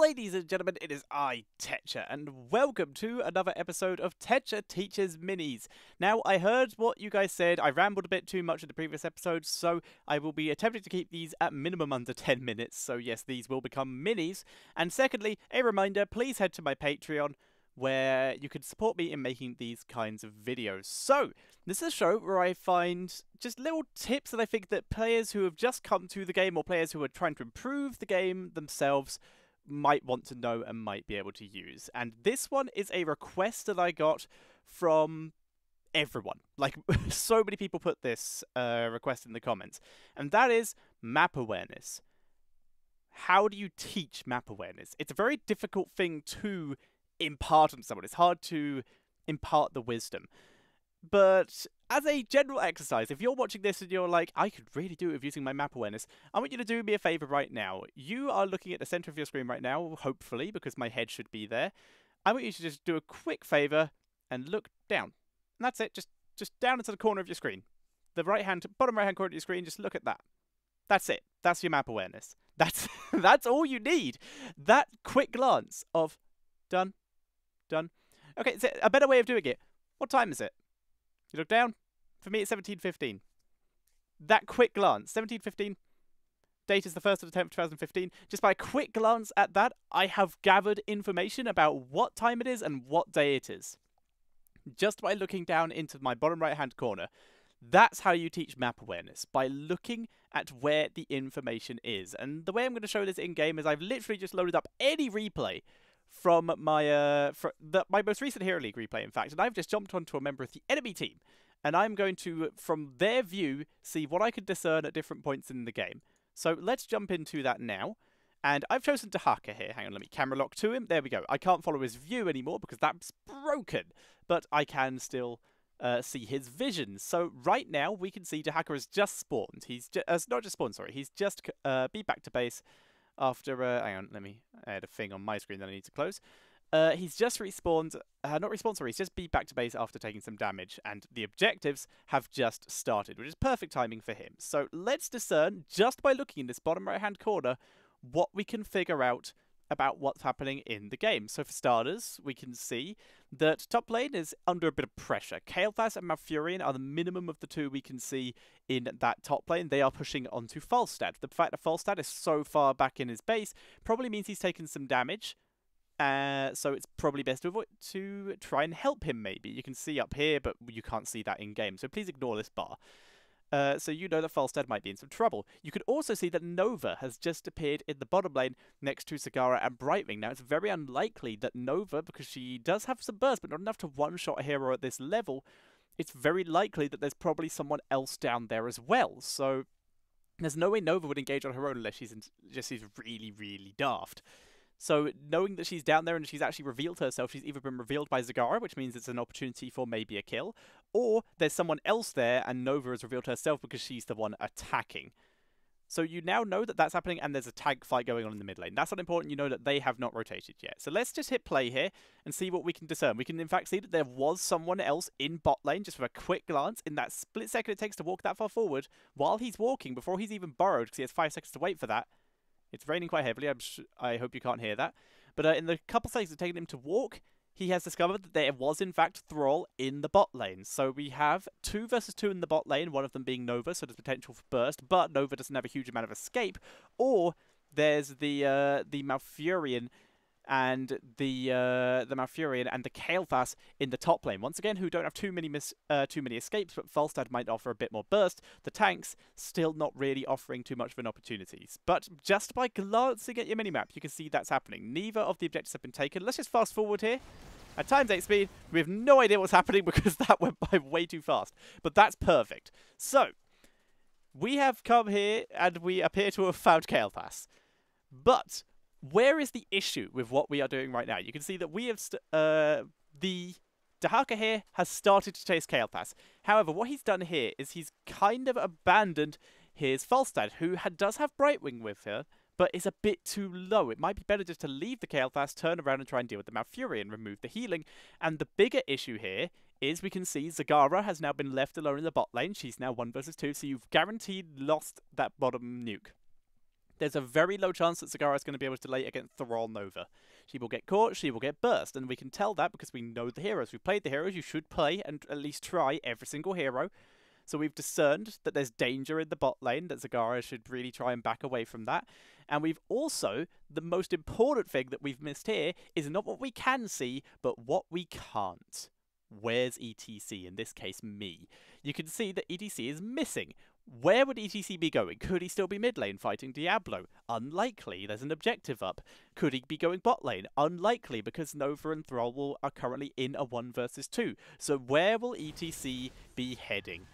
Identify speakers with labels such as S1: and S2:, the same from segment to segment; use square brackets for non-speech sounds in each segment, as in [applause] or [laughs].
S1: Ladies and gentlemen, it is I, Tetcher, and welcome to another episode of Tetcher Teaches Minis. Now, I heard what you guys said. I rambled a bit too much in the previous episode, so I will be attempting to keep these at minimum under 10 minutes. So, yes, these will become minis. And secondly, a reminder please head to my Patreon where you can support me in making these kinds of videos. So, this is a show where I find just little tips that I think that players who have just come to the game or players who are trying to improve the game themselves might want to know and might be able to use. And this one is a request that I got from everyone. Like, [laughs] so many people put this uh, request in the comments. And that is map awareness. How do you teach map awareness? It's a very difficult thing to impart on someone. It's hard to impart the wisdom. But as a general exercise, if you're watching this and you're like, I could really do it with using my map awareness, I want you to do me a favor right now. You are looking at the center of your screen right now, hopefully, because my head should be there. I want you to just do a quick favor and look down. And that's it. Just just down into the corner of your screen. The right hand bottom right hand corner of your screen, just look at that. That's it. That's your map awareness. [laughs] That's that's all you need. That quick glance of done, done. Okay, so a better way of doing it. What time is it? You look down. For me, it's 1715. That quick glance, 1715. Date is the 1st of the 10th, 2015. Just by a quick glance at that, I have gathered information about what time it is and what day it is. Just by looking down into my bottom right hand corner. That's how you teach map awareness, by looking at where the information is. And the way I'm going to show this in game is I've literally just loaded up any replay from my uh for the, my most recent Hero League replay, in fact, and I've just jumped onto a member of the enemy team, and I'm going to, from their view, see what I could discern at different points in the game. So let's jump into that now. And I've chosen Dehaka here. Hang on, let me camera lock to him. There we go. I can't follow his view anymore because that's broken, but I can still uh, see his vision. So right now we can see Dehaka has just spawned. He's ju uh, not just spawned, sorry. He's just uh, be back to base after, uh, hang on, let me add a thing on my screen that I need to close. Uh, he's just respawned, uh, not respawned, sorry, he's just beat back to base after taking some damage, and the objectives have just started, which is perfect timing for him. So let's discern, just by looking in this bottom right-hand corner, what we can figure out about what's happening in the game. So for starters, we can see that top lane is under a bit of pressure. Kael'thas and Malfurion are the minimum of the two we can see in that top lane. They are pushing onto Falstad. The fact that Falstad is so far back in his base probably means he's taken some damage. Uh, so it's probably best to, avoid, to try and help him maybe. You can see up here, but you can't see that in game. So please ignore this bar. Uh, so you know that Falstad might be in some trouble. You could also see that Nova has just appeared in the bottom lane next to Zagara and Brightwing. Now, it's very unlikely that Nova, because she does have some burst, but not enough to one-shot a hero at this level, it's very likely that there's probably someone else down there as well. So there's no way Nova would engage on her own unless she's, just she's really, really daft. So knowing that she's down there and she's actually revealed herself, she's either been revealed by Zagara, which means it's an opportunity for maybe a kill, or there's someone else there and Nova has revealed herself because she's the one attacking. So you now know that that's happening and there's a tag fight going on in the mid lane. That's not important. You know that they have not rotated yet. So let's just hit play here and see what we can discern. We can in fact see that there was someone else in bot lane just with a quick glance in that split second it takes to walk that far forward while he's walking before he's even burrowed because he has five seconds to wait for that. It's raining quite heavily. I'm I hope you can't hear that. But uh, in the couple seconds it's taken him to walk, he has discovered that there was in fact Thrall in the bot lane. So we have two versus two in the bot lane, one of them being Nova, so there's potential for burst, but Nova doesn't have a huge amount of escape. Or there's the uh, the Malfurion and the uh, the Malfurion and the Kael'thas in the top lane. Once again, who don't have too many mis uh, too many escapes, but Falstad might offer a bit more burst. The tanks still not really offering too much of an opportunity. But just by glancing at your minimap, you can see that's happening. Neither of the objectives have been taken. Let's just fast forward here. At times 8 speed, we have no idea what's happening [laughs] because that went by way too fast. But that's perfect. So, we have come here and we appear to have found Kael'thas. But where is the issue with what we are doing right now? You can see that we have uh, the Dehaka here has started to chase Kael'thas. However, what he's done here is he's kind of abandoned his Falstad, who had, does have Brightwing with her, but is a bit too low. It might be better just to leave the Kael'thas, turn around and try and deal with the Malfurion and remove the healing. And the bigger issue here is we can see Zagara has now been left alone in the bot lane. She's now 1 versus 2, so you've guaranteed lost that bottom nuke. There's a very low chance that Zagara is going to be able to delay against Thrall Nova. She will get caught, she will get burst, and we can tell that because we know the heroes. We've played the heroes, you should play and at least try every single hero. So we've discerned that there's danger in the bot lane, that Zagara should really try and back away from that. And we've also, the most important thing that we've missed here is not what we can see, but what we can't. Where's ETC? In this case, me. You can see that ETC is missing. Where would ETC be going? Could he still be mid lane fighting Diablo? Unlikely. There's an objective up. Could he be going bot lane? Unlikely because Nova and Thrall are currently in a 1 versus 2. So where will ETC be heading?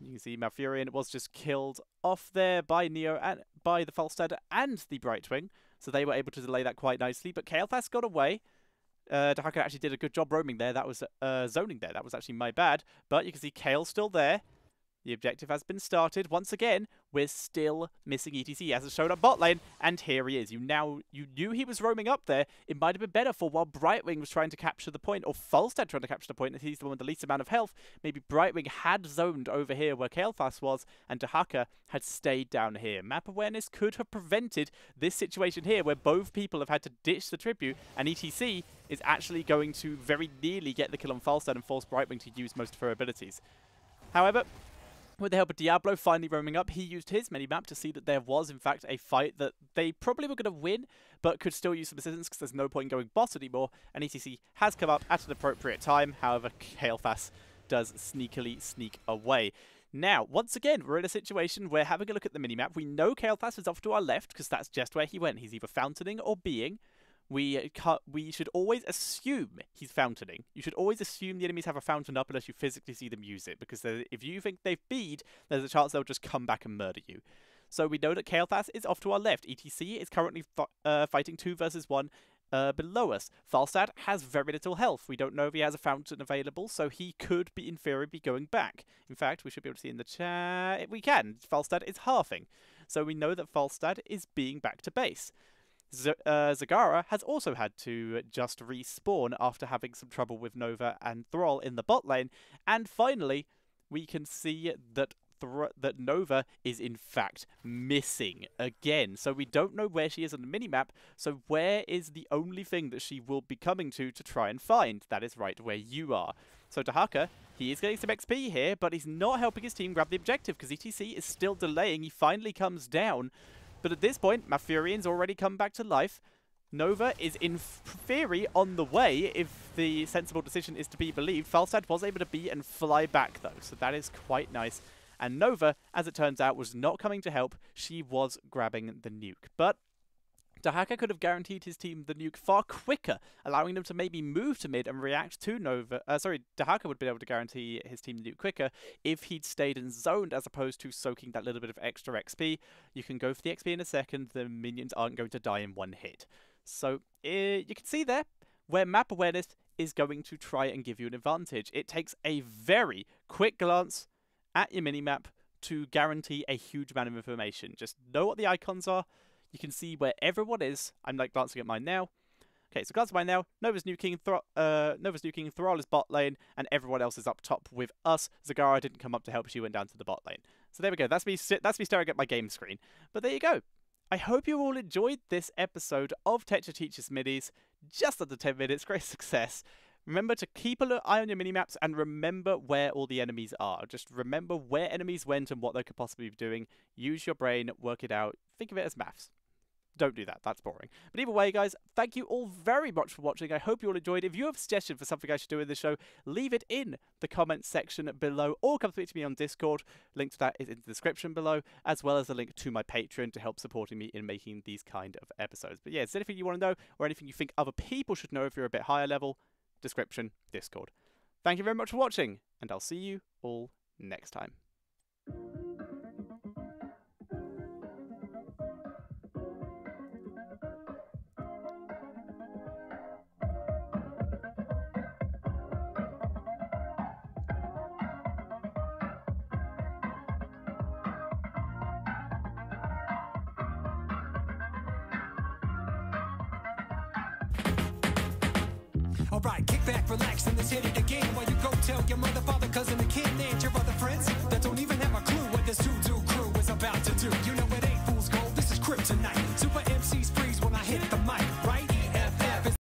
S1: You can see Malfurion was just killed off there by Neo and by the Falstad and the Brightwing. So they were able to delay that quite nicely. But Kael'thas got away. Uh, Dehaka actually did a good job roaming there. That was uh, zoning there. That was actually my bad. But you can see Kael still there. The objective has been started. Once again, we're still missing ETC. He hasn't shown up bot lane, and here he is. You now you knew he was roaming up there. It might have been better for while Brightwing was trying to capture the point, or Falstad trying to capture the point, as he's the one with the least amount of health. Maybe Brightwing had zoned over here where Kael'thas was, and Dehaka had stayed down here. Map awareness could have prevented this situation here, where both people have had to ditch the tribute, and ETC is actually going to very nearly get the kill on Falstad and force Brightwing to use most of her abilities. However, with the help of Diablo finally roaming up, he used his minimap to see that there was, in fact, a fight that they probably were going to win, but could still use some assistance because there's no point in going boss anymore, and ETC has come up at an appropriate time. However, Kael'thas does sneakily sneak away. Now, once again, we're in a situation where having a look at the minimap, we know Kael'thas is off to our left because that's just where he went. He's either fountaining or being we we should always assume he's fountaining. You should always assume the enemies have a fountain up unless you physically see them use it, because if you think they've bead, there's a chance they'll just come back and murder you. So we know that Kael'thas is off to our left. ETC is currently uh, fighting two versus one uh, below us. Falstad has very little health. We don't know if he has a fountain available, so he could be, in theory, be going back. In fact, we should be able to see in the chat... We can. Falstad is halving. So we know that Falstad is being back to base. Z uh, Zagara has also had to just respawn after having some trouble with Nova and Thrall in the bot lane. And finally, we can see that that Nova is in fact missing again. So we don't know where she is on the minimap. So where is the only thing that she will be coming to to try and find? That is right where you are. So Dehaka, he is getting some XP here, but he's not helping his team grab the objective because ETC is still delaying. He finally comes down. But at this point, Malfurion's already come back to life. Nova is in theory on the way if the sensible decision is to be believed. Falstad was able to be and fly back though, so that is quite nice. And Nova, as it turns out, was not coming to help. She was grabbing the nuke. But Dehaka could have guaranteed his team the nuke far quicker, allowing them to maybe move to mid and react to Nova. Uh, sorry, Dehaka would be able to guarantee his team the nuke quicker if he'd stayed and zoned as opposed to soaking that little bit of extra XP. You can go for the XP in a second, the minions aren't going to die in one hit. So uh, you can see there where map awareness is going to try and give you an advantage. It takes a very quick glance at your minimap to guarantee a huge amount of information. Just know what the icons are, you can see where everyone is. I'm like glancing at mine now. Okay, so glancing at mine now. Nova's nuking, Thro uh, Nova's nuking, Thrall is bot lane, and everyone else is up top with us. Zagara didn't come up to help; she went down to the bot lane. So there we go. That's me. That's me staring at my game screen. But there you go. I hope you all enjoyed this episode of Tetcher Teaches Minis. Just under 10 minutes, great [laughs] success. Remember to keep an eye on your mini-maps and remember where all the enemies are. Just remember where enemies went and what they could possibly be doing. Use your brain, work it out. Think of it as maths don't do that. That's boring. But either way, guys, thank you all very much for watching. I hope you all enjoyed. If you have a suggestion for something I should do in the show, leave it in the comments section below or come speak to me on Discord. Link to that is in the description below, as well as a link to my Patreon to help supporting me in making these kind of episodes. But yeah, is there anything you want to know or anything you think other people should know if you're a bit higher level? Description, Discord. Thank you very much for watching, and I'll see you all next time. Alright, kick back, relax, and let's hit it again. While you go tell your mother, father, cousin, the kid, And your other friends that don't even have a clue What this Sudo crew is about to do. You know it ain't fool's gold, this is
S2: kryptonite. Super MCs freeze when I hit the mic.